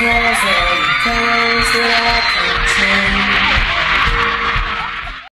closet, pillows that I